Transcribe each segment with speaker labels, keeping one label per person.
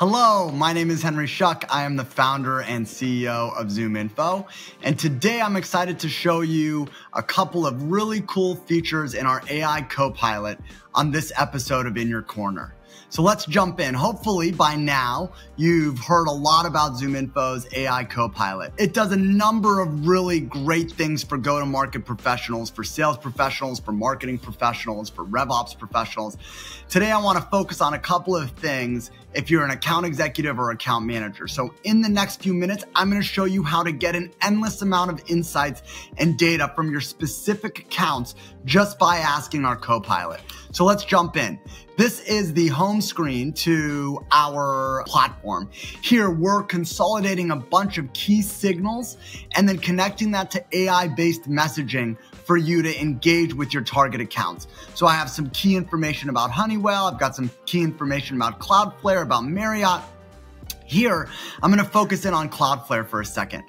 Speaker 1: Hello, my name is Henry Schuck. I am the founder and CEO of ZoomInfo. And today I'm excited to show you a couple of really cool features in our AI Copilot on this episode of In Your Corner. So let's jump in. Hopefully by now you've heard a lot about ZoomInfo's AI Copilot. It does a number of really great things for go-to-market professionals, for sales professionals, for marketing professionals, for RevOps professionals. Today I want to focus on a couple of things if you're an account executive or account manager. So in the next few minutes, I'm going to show you how to get an endless amount of insights and data from your specific accounts just by asking our Copilot. So let's jump in. This is the home screen to our platform. Here, we're consolidating a bunch of key signals and then connecting that to AI based messaging for you to engage with your target accounts. So I have some key information about Honeywell. I've got some key information about Cloudflare, about Marriott. Here, I'm gonna focus in on Cloudflare for a second.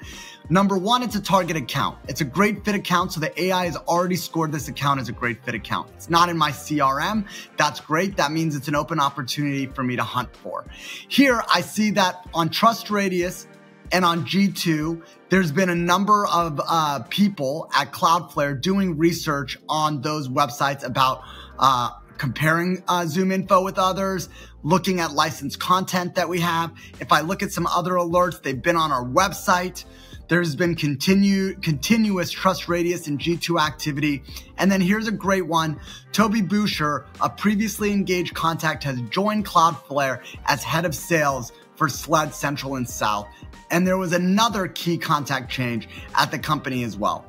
Speaker 1: Number one, it's a target account. It's a great fit account, so the AI has already scored this account as a great fit account. It's not in my CRM. That's great. That means it's an open opportunity for me to hunt for. Here, I see that on TrustRadius and on G2, there's been a number of uh, people at Cloudflare doing research on those websites about uh, comparing uh, ZoomInfo with others, looking at licensed content that we have. If I look at some other alerts, they've been on our website. There's been continued continuous TrustRadius and G2 activity. And then here's a great one. Toby Boucher, a previously engaged contact, has joined Cloudflare as head of sales for SLED Central and South. And there was another key contact change at the company as well.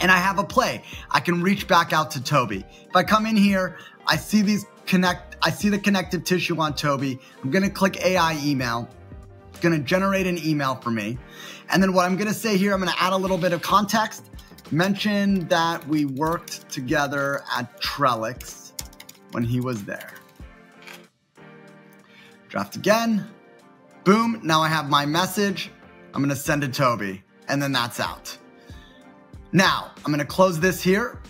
Speaker 1: And I have a play. I can reach back out to Toby. If I come in here, I see these connect, I see the connective tissue on Toby. I'm gonna click AI email. It's gonna generate an email for me. And then what I'm gonna say here, I'm gonna add a little bit of context. Mention that we worked together at Trellix when he was there. Draft again. Boom, now I have my message. I'm gonna send it to Toby, and then that's out. Now, I'm gonna close this here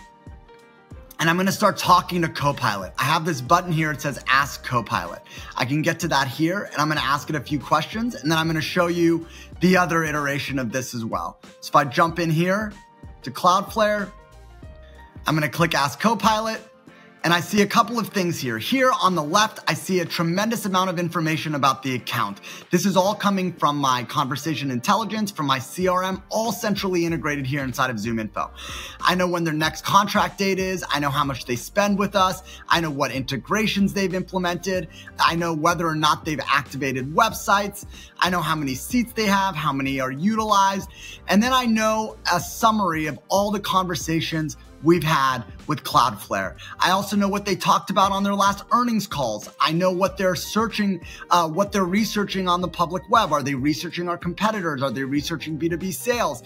Speaker 1: and I'm gonna start talking to Copilot. I have this button here, it says Ask Copilot. I can get to that here, and I'm gonna ask it a few questions, and then I'm gonna show you the other iteration of this as well. So if I jump in here to Cloudflare, I'm gonna click Ask Copilot, and I see a couple of things here. Here on the left, I see a tremendous amount of information about the account. This is all coming from my conversation intelligence, from my CRM, all centrally integrated here inside of ZoomInfo. I know when their next contract date is. I know how much they spend with us. I know what integrations they've implemented. I know whether or not they've activated websites. I know how many seats they have, how many are utilized. And then I know a summary of all the conversations we've had with Cloudflare. I also know what they talked about on their last earnings calls. I know what they're searching, uh, what they're researching on the public web. Are they researching our competitors? Are they researching B2B sales?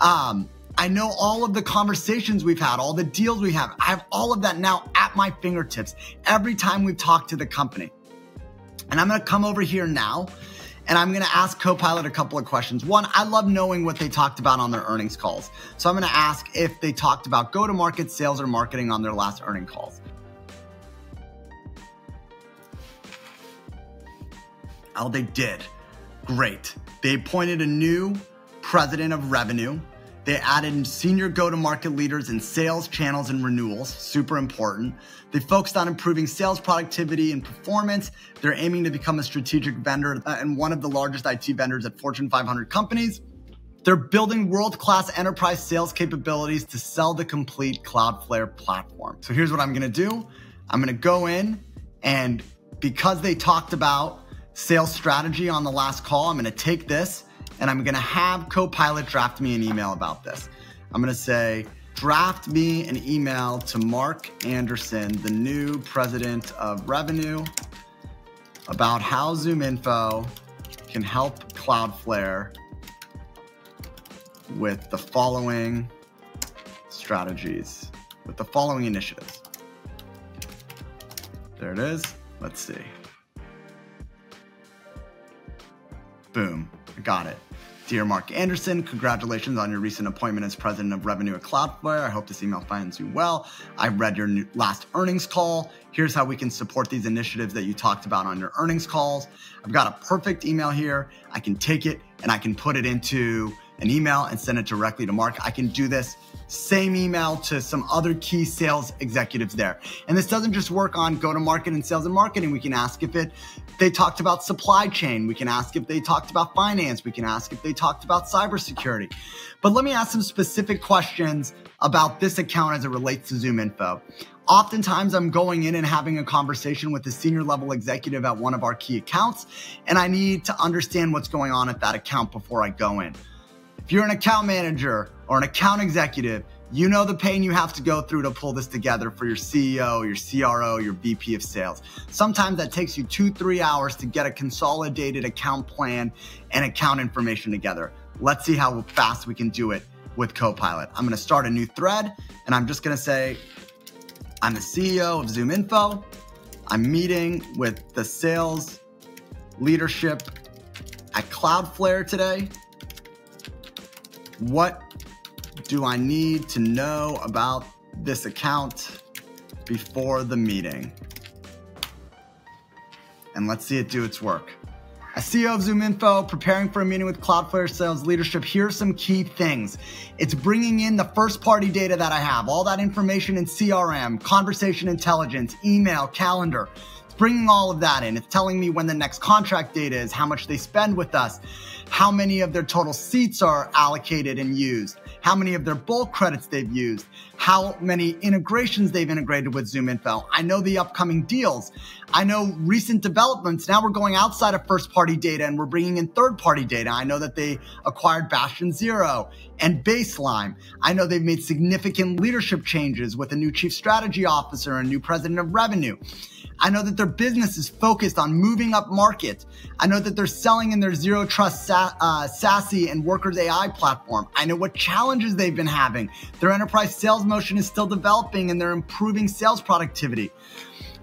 Speaker 1: Um, I know all of the conversations we've had, all the deals we have. I have all of that now at my fingertips every time we've talked to the company. And I'm going to come over here now and I'm going to ask Copilot a couple of questions. One, I love knowing what they talked about on their earnings calls. So I'm going to ask if they talked about go to market sales or marketing on their last earning calls. Oh, they did. Great. They appointed a new president of revenue they added senior go to market leaders in sales, channels, and renewals, super important. They focused on improving sales productivity and performance. They're aiming to become a strategic vendor uh, and one of the largest IT vendors at Fortune 500 companies. They're building world class enterprise sales capabilities to sell the complete Cloudflare platform. So here's what I'm gonna do I'm gonna go in and because they talked about sales strategy on the last call, I'm gonna take this and I'm gonna have Copilot draft me an email about this. I'm gonna say, draft me an email to Mark Anderson, the new president of revenue, about how ZoomInfo can help Cloudflare with the following strategies, with the following initiatives. There it is. Let's see. Boom. I got it. Dear Mark Anderson, congratulations on your recent appointment as president of revenue at Cloudflare. I hope this email finds you well. I read your last earnings call. Here's how we can support these initiatives that you talked about on your earnings calls. I've got a perfect email here. I can take it and I can put it into an email and send it directly to Mark. I can do this same email to some other key sales executives there. And this doesn't just work on go to market and sales and marketing. We can ask if it they talked about supply chain. We can ask if they talked about finance. We can ask if they talked about cybersecurity. But let me ask some specific questions about this account as it relates to ZoomInfo. Oftentimes, I'm going in and having a conversation with a senior level executive at one of our key accounts, and I need to understand what's going on at that account before I go in. If you're an account manager or an account executive, you know the pain you have to go through to pull this together for your CEO, your CRO, your VP of sales. Sometimes that takes you two, three hours to get a consolidated account plan and account information together. Let's see how fast we can do it with Copilot. I'm gonna start a new thread and I'm just gonna say, I'm the CEO of ZoomInfo. I'm meeting with the sales leadership at Cloudflare today. What do I need to know about this account before the meeting? And let's see it do its work. As CEO of ZoomInfo, preparing for a meeting with Cloudflare sales leadership, here are some key things. It's bringing in the first party data that I have, all that information in CRM, conversation intelligence, email, calendar. Bringing all of that in. It's telling me when the next contract date is, how much they spend with us how many of their total seats are allocated and used, how many of their bulk credits they've used, how many integrations they've integrated with ZoomInfo. I know the upcoming deals. I know recent developments. Now we're going outside of first party data and we're bringing in third party data. I know that they acquired BastionZero and Baselime. I know they've made significant leadership changes with a new chief strategy officer and new president of revenue. I know that their business is focused on moving up market. I know that they're selling in their zero trust sa- uh, SASE and Workers AI platform. I know what challenges they've been having. Their enterprise sales motion is still developing and they're improving sales productivity.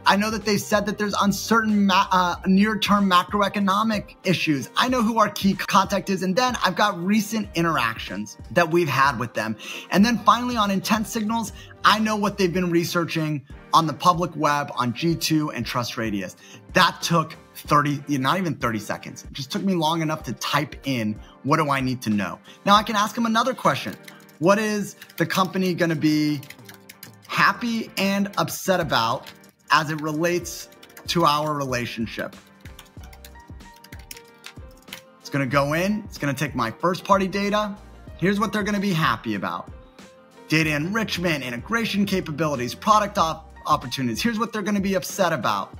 Speaker 1: I know that they said that there's uncertain uh, near term macroeconomic issues. I know who our key contact is. And then I've got recent interactions that we've had with them. And then finally, on intent signals, I know what they've been researching on the public web, on G2 and TrustRadius. That took 30, not even 30 seconds. It just took me long enough to type in what do I need to know. Now I can ask them another question. What is the company going to be happy and upset about as it relates to our relationship? It's going to go in, it's going to take my first party data. Here's what they're going to be happy about data enrichment, integration capabilities, product op- opportunities. Here's what they're going to be upset about.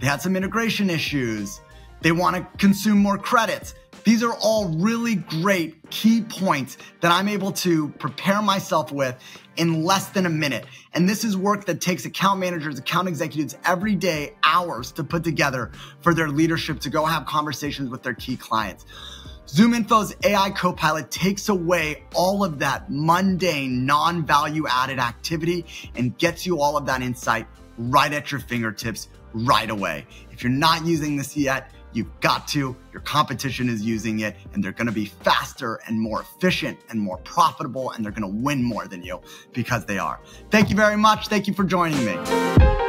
Speaker 1: They had some integration issues. They want to consume more credits. These are all really great key points that I'm able to prepare myself with in less than a minute. And this is work that takes account managers, account executives every day, hours to put together for their leadership to go have conversations with their key clients. ZoomInfo's AI Copilot takes away all of that mundane, non value added activity and gets you all of that insight right at your fingertips right away. If you're not using this yet, you've got to. Your competition is using it, and they're gonna be faster and more efficient and more profitable, and they're gonna win more than you because they are. Thank you very much. Thank you for joining me.